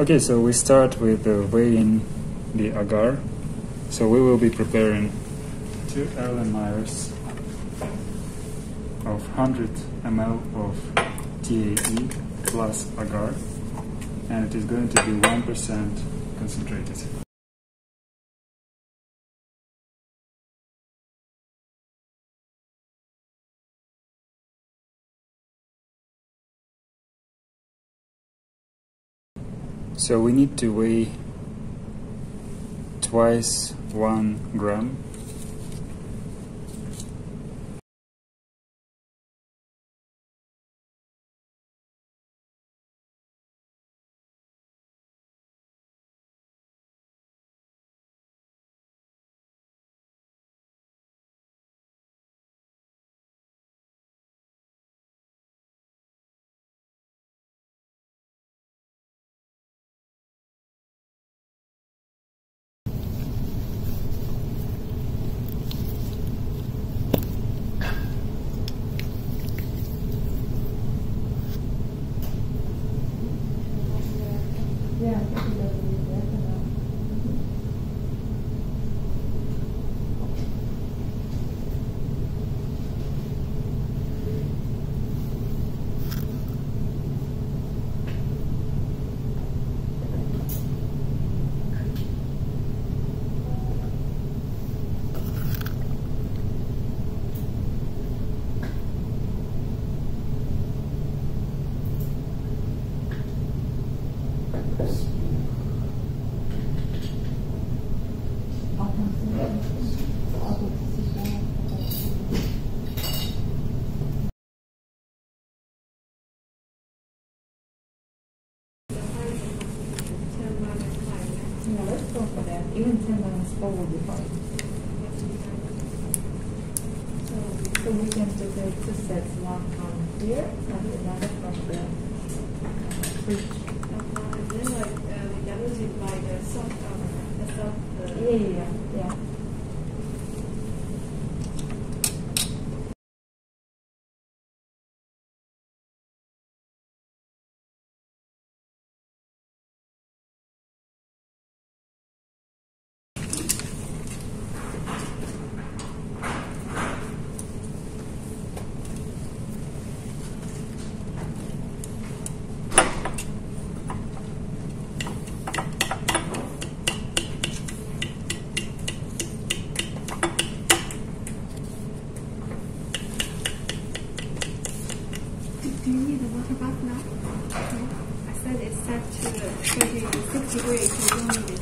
Okay, so we start with uh, weighing the agar. So we will be preparing two Erlenmeyers of 100 ml of TAE plus agar, and it is going to be 1% concentrated. So we need to weigh twice one gram. Yeah, Even fine. So we can two sets, one from here and another from the fridge. Yeah, yeah, yeah, 기구의 기능이